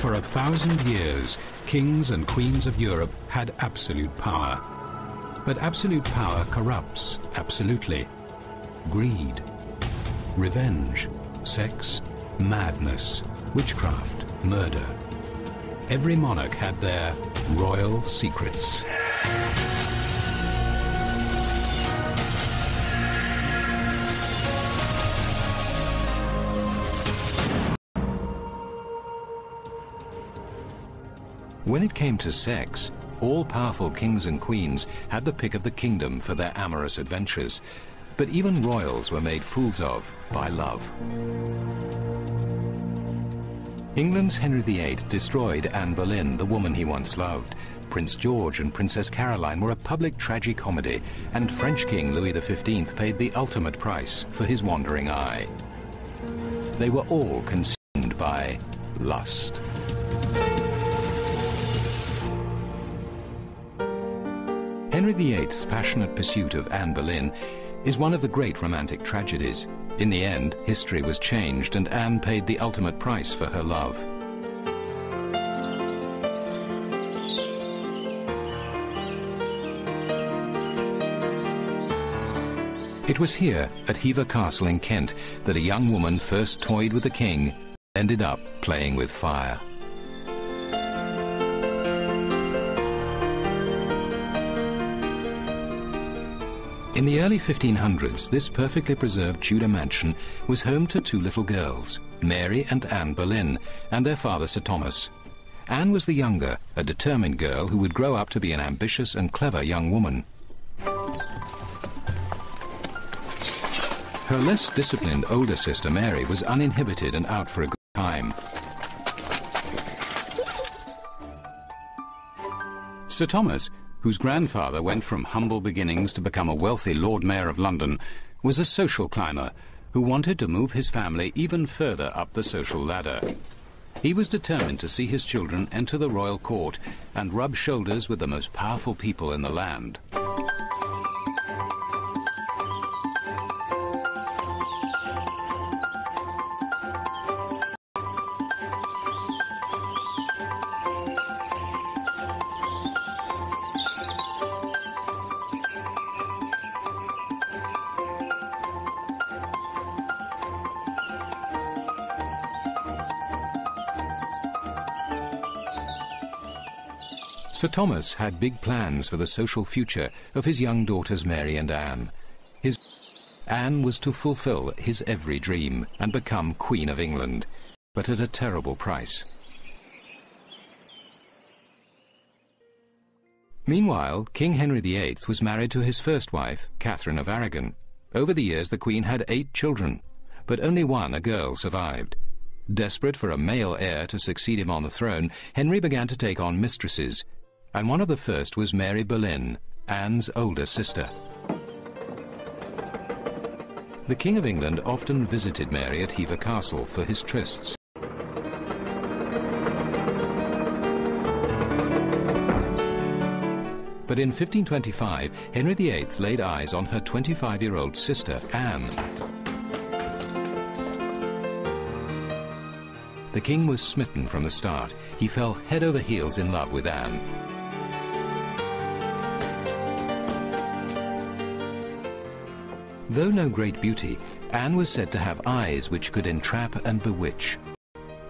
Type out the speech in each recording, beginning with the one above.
For a thousand years, kings and queens of Europe had absolute power. But absolute power corrupts absolutely. Greed, revenge, sex, madness, witchcraft, murder. Every monarch had their royal secrets. When it came to sex, all powerful kings and queens had the pick of the kingdom for their amorous adventures. But even royals were made fools of by love. England's Henry VIII destroyed Anne Boleyn, the woman he once loved. Prince George and Princess Caroline were a public tragicomedy, and French King Louis XV paid the ultimate price for his wandering eye. They were all consumed by lust. Henry VIII's passionate pursuit of Anne Boleyn is one of the great romantic tragedies. In the end, history was changed and Anne paid the ultimate price for her love. It was here, at Hever Castle in Kent, that a young woman first toyed with the king, ended up playing with fire. In the early 1500s, this perfectly preserved Tudor mansion was home to two little girls, Mary and Anne Boleyn, and their father Sir Thomas. Anne was the younger, a determined girl who would grow up to be an ambitious and clever young woman. Her less disciplined older sister Mary was uninhibited and out for a good time. Sir Thomas, whose grandfather went from humble beginnings to become a wealthy Lord Mayor of London, was a social climber who wanted to move his family even further up the social ladder. He was determined to see his children enter the royal court and rub shoulders with the most powerful people in the land. Sir Thomas had big plans for the social future of his young daughters Mary and Anne. His Anne was to fulfill his every dream and become Queen of England, but at a terrible price. Meanwhile, King Henry VIII was married to his first wife, Catherine of Aragon. Over the years, the Queen had eight children, but only one, a girl, survived. Desperate for a male heir to succeed him on the throne, Henry began to take on mistresses, and one of the first was Mary Boleyn, Anne's older sister. The King of England often visited Mary at Hever Castle for his trysts. But in 1525, Henry VIII laid eyes on her 25-year-old sister, Anne. The king was smitten from the start. He fell head over heels in love with Anne. Though no great beauty, Anne was said to have eyes which could entrap and bewitch.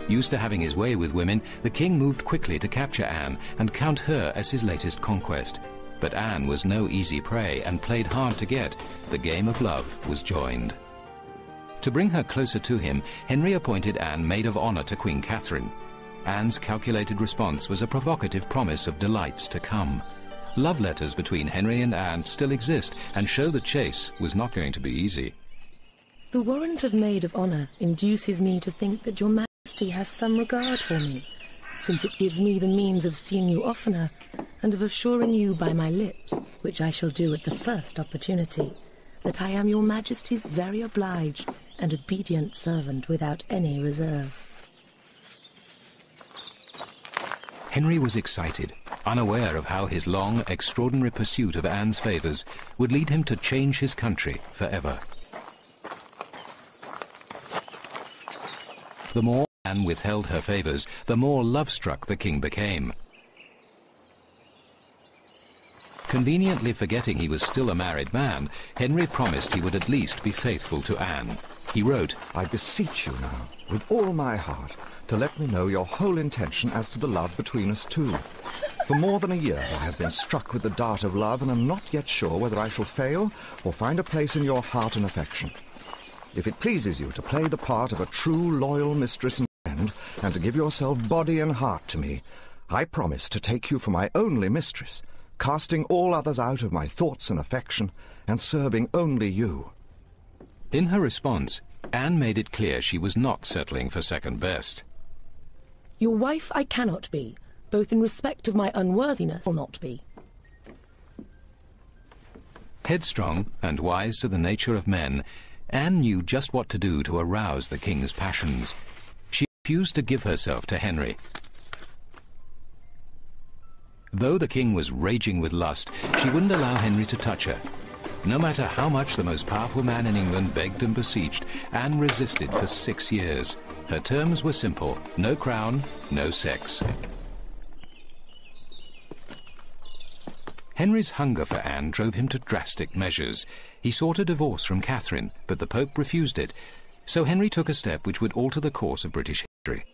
Used to having his way with women, the king moved quickly to capture Anne and count her as his latest conquest. But Anne was no easy prey and played hard to get. The game of love was joined. To bring her closer to him, Henry appointed Anne maid of honor to Queen Catherine. Anne's calculated response was a provocative promise of delights to come. Love letters between Henry and Anne still exist and show the chase was not going to be easy. The warrant of maid of honour induces me to think that your majesty has some regard for me, since it gives me the means of seeing you oftener and of assuring you by my lips, which I shall do at the first opportunity, that I am your majesty's very obliged and obedient servant without any reserve. Henry was excited, unaware of how his long, extraordinary pursuit of Anne's favours would lead him to change his country forever. The more Anne withheld her favours, the more love-struck the king became. Conveniently forgetting he was still a married man, Henry promised he would at least be faithful to Anne. He wrote, I beseech you now, with all my heart, to let me know your whole intention as to the love between us two. For more than a year I have been struck with the dart of love and am not yet sure whether I shall fail or find a place in your heart and affection. If it pleases you to play the part of a true loyal mistress and friend, and to give yourself body and heart to me, I promise to take you for my only mistress, casting all others out of my thoughts and affection, and serving only you. In her response, Anne made it clear she was not settling for second best. Your wife I cannot be, both in respect of my unworthiness or not be. Headstrong and wise to the nature of men, Anne knew just what to do to arouse the king's passions. She refused to give herself to Henry, Though the king was raging with lust, she wouldn't allow Henry to touch her. No matter how much the most powerful man in England begged and beseeched, Anne resisted for six years. Her terms were simple no crown, no sex. Henry's hunger for Anne drove him to drastic measures. He sought a divorce from Catherine, but the Pope refused it. So Henry took a step which would alter the course of British history.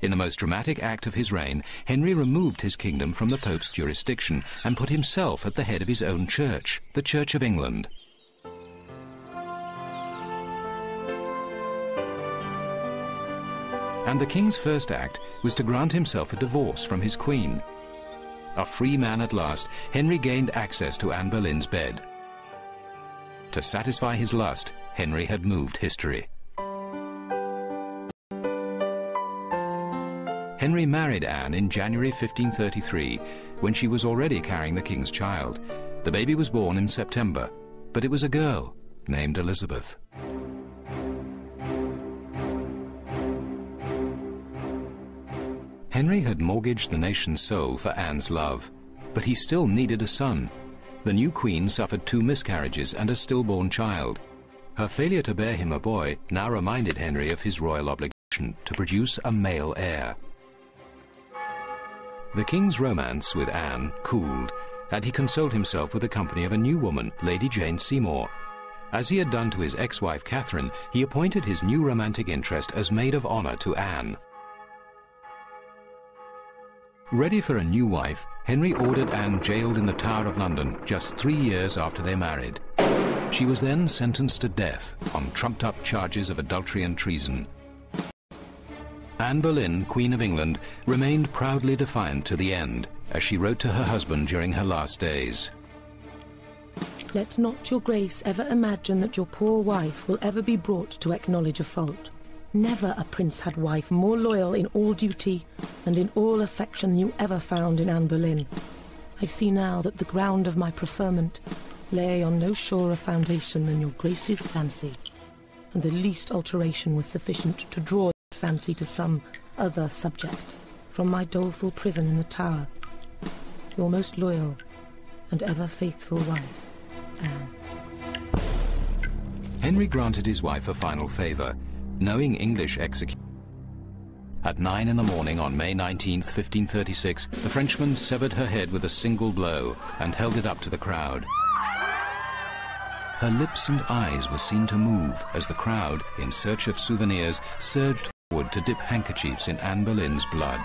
In the most dramatic act of his reign, Henry removed his kingdom from the Pope's jurisdiction and put himself at the head of his own church, the Church of England. And the king's first act was to grant himself a divorce from his queen. A free man at last, Henry gained access to Anne Boleyn's bed. To satisfy his lust, Henry had moved history. Henry married Anne in January 1533, when she was already carrying the king's child. The baby was born in September, but it was a girl named Elizabeth. Henry had mortgaged the nation's soul for Anne's love, but he still needed a son. The new queen suffered two miscarriages and a stillborn child. Her failure to bear him a boy now reminded Henry of his royal obligation to produce a male heir. The king's romance with Anne cooled, and he consoled himself with the company of a new woman, Lady Jane Seymour. As he had done to his ex-wife Catherine, he appointed his new romantic interest as maid of honour to Anne. Ready for a new wife, Henry ordered Anne jailed in the Tower of London just three years after they married. She was then sentenced to death on trumped-up charges of adultery and treason. Anne Boleyn, Queen of England, remained proudly defiant to the end, as she wrote to her husband during her last days. Let not your grace ever imagine that your poor wife will ever be brought to acknowledge a fault. Never a prince had wife more loyal in all duty and in all affection you ever found in Anne Boleyn. I see now that the ground of my preferment lay on no surer foundation than your grace's fancy, and the least alteration was sufficient to draw that fancy to some other subject from my doleful prison in the tower. Your most loyal and ever faithful wife, Anne. Henry granted his wife a final favour, knowing English execution. At nine in the morning on May 19, 1536, the Frenchman severed her head with a single blow and held it up to the crowd. Her lips and eyes were seen to move as the crowd, in search of souvenirs, surged forward to dip handkerchiefs in Anne Boleyn's blood.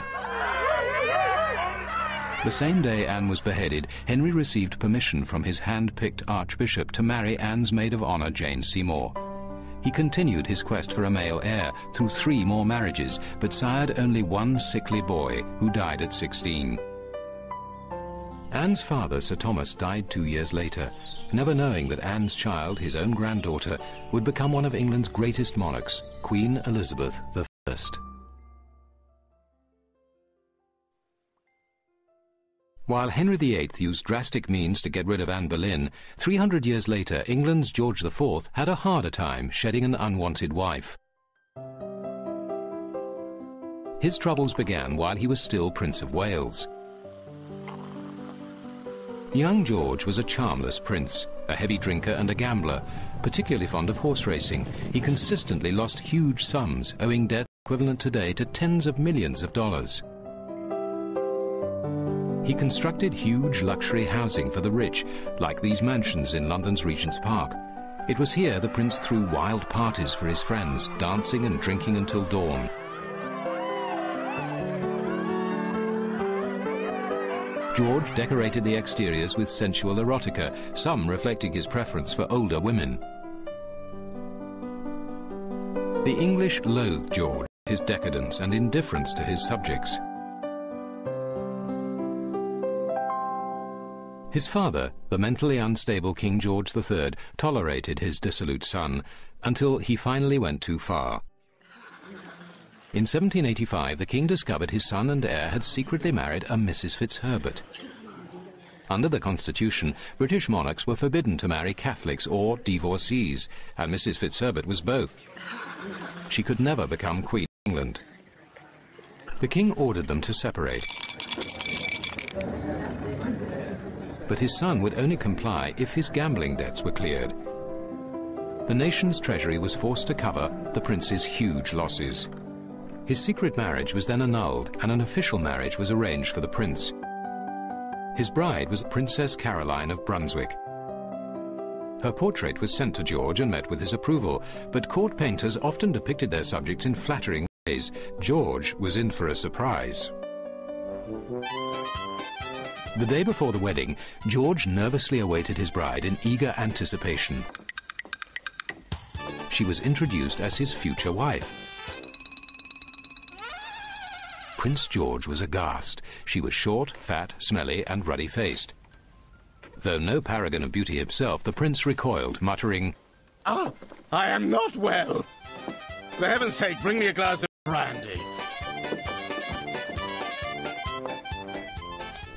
The same day Anne was beheaded, Henry received permission from his hand-picked archbishop to marry Anne's maid of honour, Jane Seymour. He continued his quest for a male heir through three more marriages, but sired only one sickly boy, who died at 16. Anne's father, Sir Thomas, died two years later, never knowing that Anne's child, his own granddaughter, would become one of England's greatest monarchs, Queen Elizabeth I While Henry VIII used drastic means to get rid of Anne Boleyn, 300 years later England's George IV had a harder time shedding an unwanted wife. His troubles began while he was still Prince of Wales. Young George was a charmless prince, a heavy drinker and a gambler, particularly fond of horse racing. He consistently lost huge sums, owing debt equivalent today to tens of millions of dollars. He constructed huge luxury housing for the rich, like these mansions in London's Regent's Park. It was here the prince threw wild parties for his friends, dancing and drinking until dawn. George decorated the exteriors with sensual erotica, some reflecting his preference for older women. The English loathed George, his decadence and indifference to his subjects. His father, the mentally unstable King George III, tolerated his dissolute son until he finally went too far. In 1785, the king discovered his son and heir had secretly married a Mrs. Fitzherbert. Under the Constitution, British monarchs were forbidden to marry Catholics or divorcees, and Mrs. Fitzherbert was both. She could never become Queen of England. The king ordered them to separate. But his son would only comply if his gambling debts were cleared. The nation's treasury was forced to cover the prince's huge losses. His secret marriage was then annulled and an official marriage was arranged for the prince. His bride was Princess Caroline of Brunswick. Her portrait was sent to George and met with his approval, but court painters often depicted their subjects in flattering ways. George was in for a surprise. The day before the wedding, George nervously awaited his bride in eager anticipation. She was introduced as his future wife. Prince George was aghast. She was short, fat, smelly, and ruddy-faced. Though no paragon of beauty himself, the prince recoiled, muttering, Ah, I am not well. For heaven's sake, bring me a glass of brandy.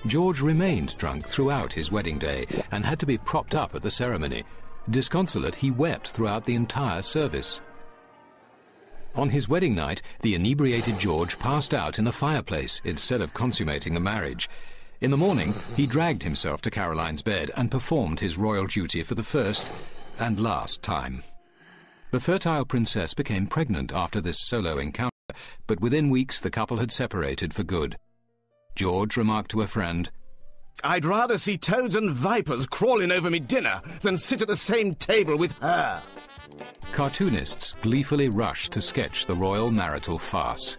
George remained drunk throughout his wedding day and had to be propped up at the ceremony. Disconsolate, he wept throughout the entire service. On his wedding night, the inebriated George passed out in the fireplace instead of consummating the marriage. In the morning, he dragged himself to Caroline's bed and performed his royal duty for the first and last time. The fertile princess became pregnant after this solo encounter, but within weeks the couple had separated for good. George remarked to a friend, I'd rather see toads and vipers crawling over me dinner than sit at the same table with her. Cartoonists gleefully rushed to sketch the royal marital farce.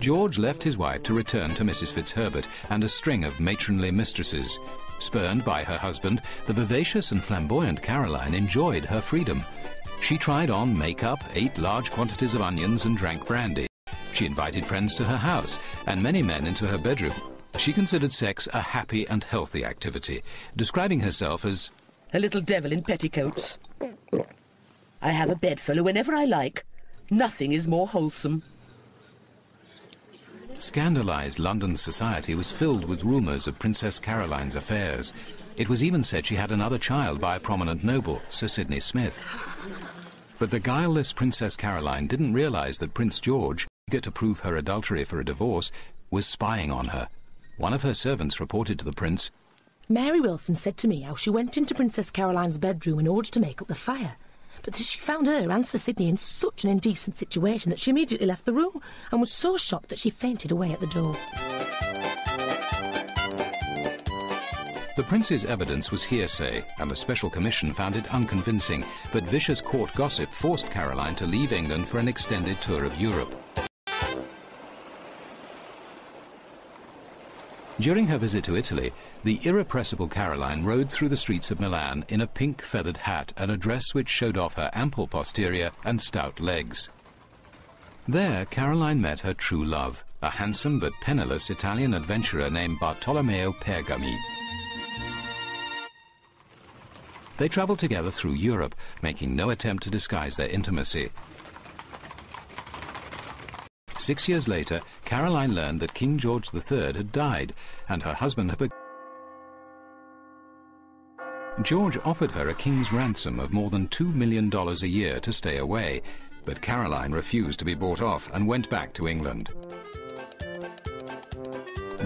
George left his wife to return to Mrs. Fitzherbert and a string of matronly mistresses. Spurned by her husband, the vivacious and flamboyant Caroline enjoyed her freedom. She tried on makeup, ate large quantities of onions, and drank brandy. She invited friends to her house and many men into her bedroom. She considered sex a happy and healthy activity, describing herself as a little devil in petticoats. I have a bedfellow whenever I like. Nothing is more wholesome. Scandalized London society was filled with rumours of Princess Caroline's affairs. It was even said she had another child by a prominent noble, Sir Sidney Smith. But the guileless Princess Caroline didn't realise that Prince George, eager to prove her adultery for a divorce, was spying on her. One of her servants reported to the prince, Mary Wilson said to me how she went into Princess Caroline's bedroom in order to make up the fire. But that she found her and Sir Sidney in such an indecent situation that she immediately left the room and was so shocked that she fainted away at the door. The prince's evidence was hearsay, and a special commission found it unconvincing, but vicious court gossip forced Caroline to leave England for an extended tour of Europe. During her visit to Italy, the irrepressible Caroline rode through the streets of Milan in a pink feathered hat and a dress which showed off her ample posterior and stout legs. There, Caroline met her true love, a handsome but penniless Italian adventurer named Bartolomeo Pergami. They traveled together through Europe, making no attempt to disguise their intimacy. Six years later, Caroline learned that King George III had died, and her husband had... George offered her a king's ransom of more than $2 million a year to stay away, but Caroline refused to be bought off and went back to England.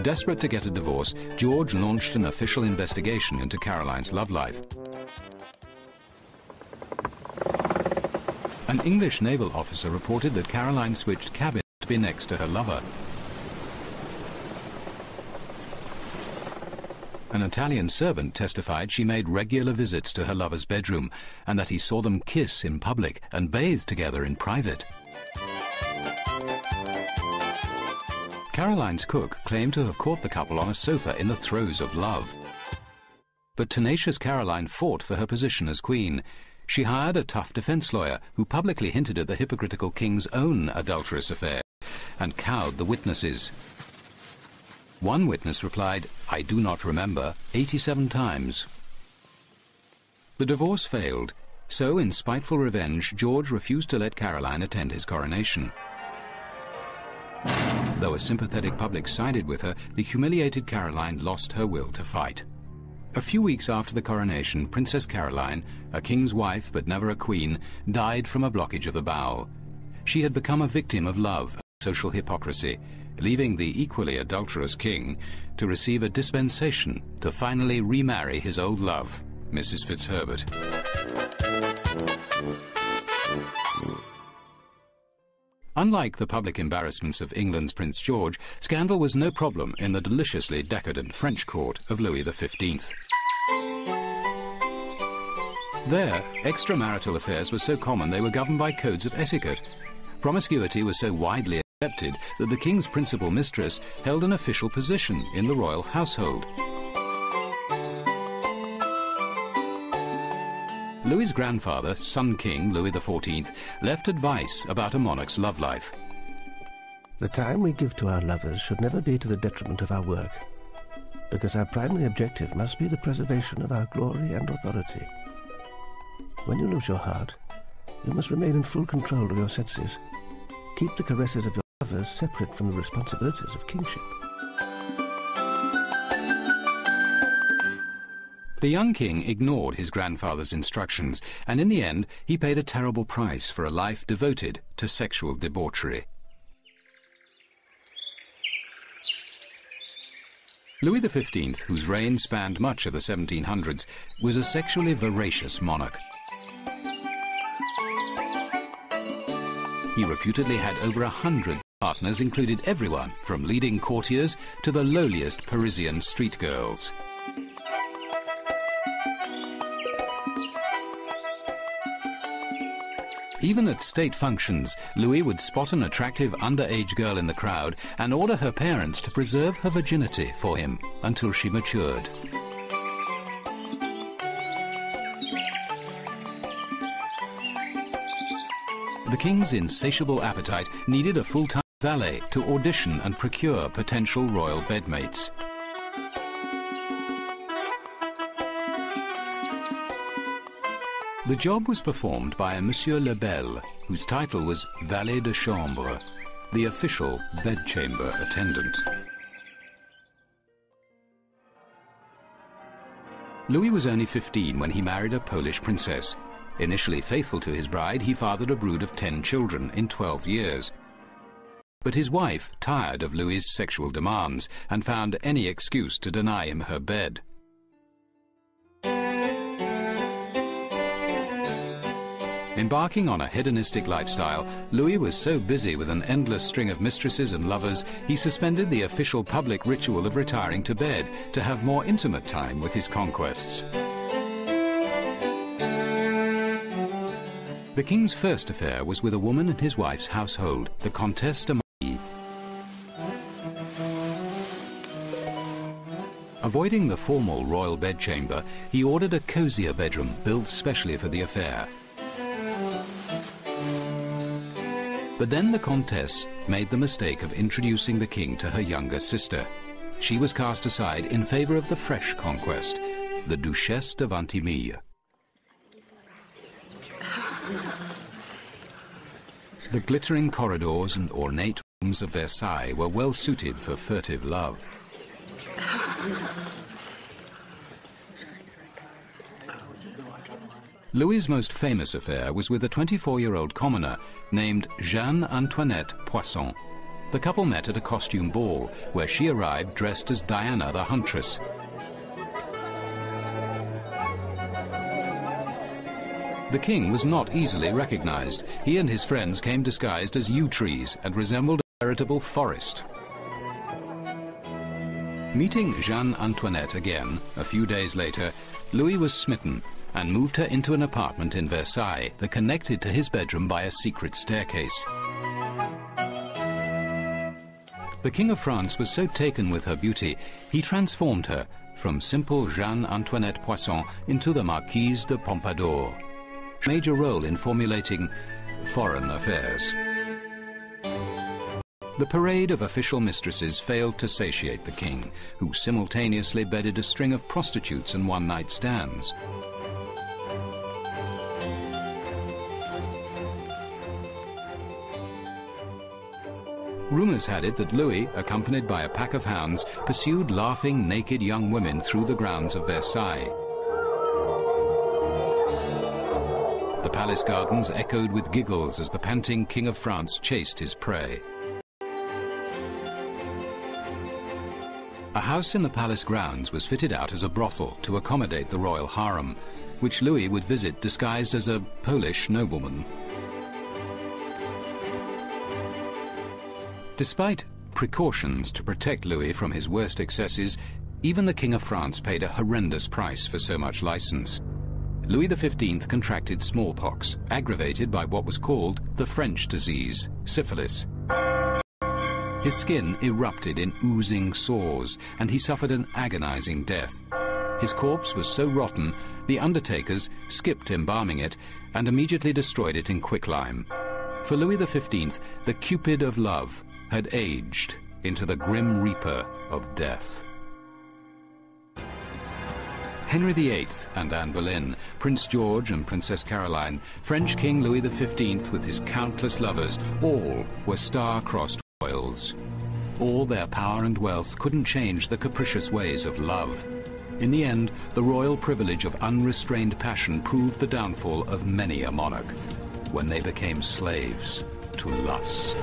Desperate to get a divorce, George launched an official investigation into Caroline's love life. An English naval officer reported that Caroline switched cabins to be next to her lover. An Italian servant testified she made regular visits to her lover's bedroom and that he saw them kiss in public and bathe together in private. Caroline's cook claimed to have caught the couple on a sofa in the throes of love. But tenacious Caroline fought for her position as queen. She hired a tough defense lawyer who publicly hinted at the hypocritical king's own adulterous affair and cowed the witnesses. One witness replied, I do not remember, 87 times. The divorce failed, so in spiteful revenge, George refused to let Caroline attend his coronation. Though a sympathetic public sided with her, the humiliated Caroline lost her will to fight. A few weeks after the coronation, Princess Caroline, a king's wife but never a queen, died from a blockage of the bowel. She had become a victim of love social hypocrisy, leaving the equally adulterous king to receive a dispensation to finally remarry his old love, Mrs. Fitzherbert. Unlike the public embarrassments of England's Prince George, scandal was no problem in the deliciously decadent French court of Louis XV. There, extramarital affairs were so common they were governed by codes of etiquette. Promiscuity was so widely accepted that the king's principal mistress held an official position in the royal household. Louis's grandfather, Sun King Louis XIV, left advice about a monarch's love life. The time we give to our lovers should never be to the detriment of our work, because our primary objective must be the preservation of our glory and authority. When you lose your heart, you must remain in full control of your senses. Keep the caresses of your separate from the responsibilities of kingship. The young king ignored his grandfather's instructions, and in the end he paid a terrible price for a life devoted to sexual debauchery. Louis XV, whose reign spanned much of the 1700s, was a sexually voracious monarch. He reputedly had over a hundred partners, included everyone from leading courtiers to the lowliest Parisian street girls. Even at state functions, Louis would spot an attractive underage girl in the crowd and order her parents to preserve her virginity for him until she matured. The king's insatiable appetite needed a full-time valet to audition and procure potential royal bedmates. The job was performed by a Monsieur Lebel, whose title was valet de chambre, the official bedchamber attendant. Louis was only 15 when he married a Polish princess. Initially faithful to his bride, he fathered a brood of 10 children in 12 years. But his wife tired of Louis's sexual demands and found any excuse to deny him her bed. Embarking on a hedonistic lifestyle, Louis was so busy with an endless string of mistresses and lovers, he suspended the official public ritual of retiring to bed to have more intimate time with his conquests. The king's first affair was with a woman in his wife's household, the Comtesse de. Avoiding the formal royal bedchamber, he ordered a cosier bedroom built specially for the affair. But then the Comtesse made the mistake of introducing the king to her younger sister. She was cast aside in favor of the fresh conquest, the Duchesse de Vintimille. The glittering corridors and ornate rooms of Versailles were well suited for furtive love. Louis's most famous affair was with a 24-year-old commoner named Jeanne Antoinette Poisson. The couple met at a costume ball, where she arrived dressed as Diana the Huntress. The king was not easily recognized. He and his friends came disguised as yew trees and resembled veritable forest. Meeting Jeanne Antoinette again, a few days later, Louis was smitten and moved her into an apartment in Versailles that connected to his bedroom by a secret staircase. The King of France was so taken with her beauty, he transformed her from simple Jeanne Antoinette Poisson into the Marquise de Pompadour. Major role in formulating foreign affairs. The parade of official mistresses failed to satiate the king, who simultaneously bedded a string of prostitutes and one-night stands. Rumours had it that Louis, accompanied by a pack of hounds, pursued laughing, naked young women through the grounds of Versailles. The palace gardens echoed with giggles as the panting King of France chased his prey. House in the palace grounds was fitted out as a brothel to accommodate the royal harem, which Louis would visit disguised as a Polish nobleman. Despite precautions to protect Louis from his worst excesses, even the King of France paid a horrendous price for so much license. Louis XV contracted smallpox, aggravated by what was called the French disease, syphilis. His skin erupted in oozing sores, and he suffered an agonizing death. His corpse was so rotten, the undertakers skipped embalming it and immediately destroyed it in quicklime. For Louis XV, the Cupid of love had aged into the Grim Reaper of death. Henry VIII and Anne Boleyn, Prince George and Princess Caroline, French King Louis XV with his countless lovers, all were star-crossed All their power and wealth couldn't change the capricious ways of love. In the end, the royal privilege of unrestrained passion proved the downfall of many a monarch when they became slaves to lust.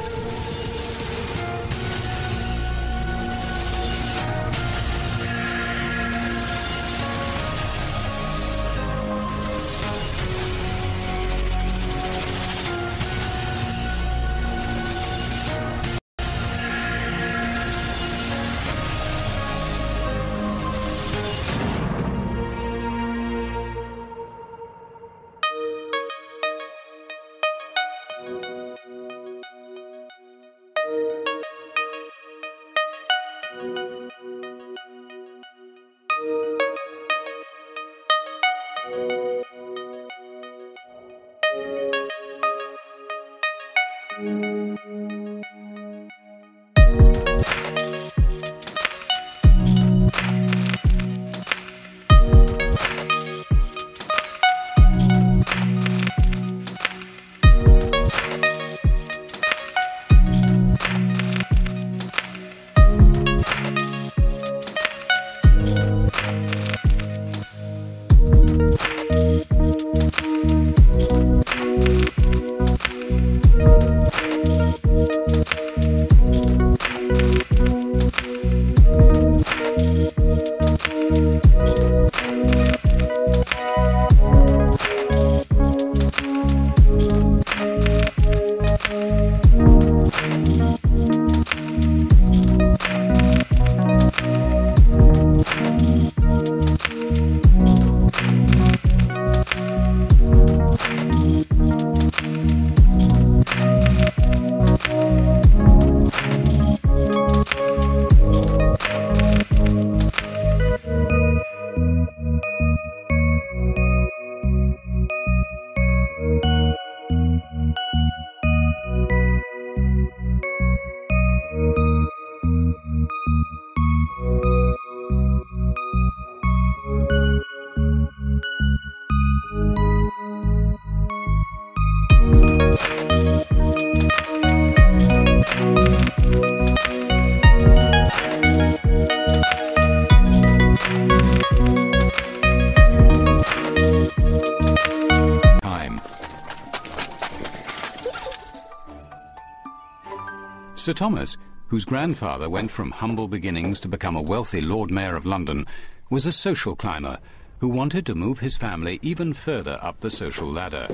Sir Thomas, whose grandfather went from humble beginnings to become a wealthy Lord Mayor of London, was a social climber who wanted to move his family even further up the social ladder.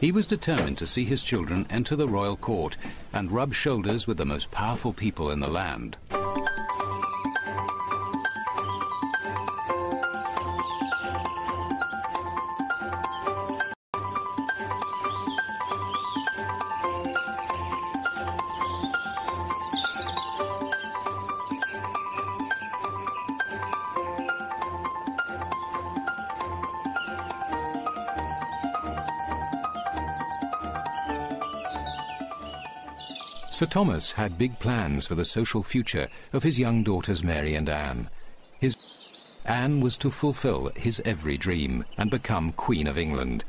He was determined to see his children enter the royal court and rub shoulders with the most powerful people in the land. Thomas had big plans for the social future of his young daughters Mary and Anne. His Anne was to fulfill his every dream and become Queen of England.